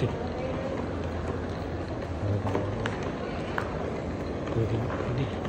taksi. Ini.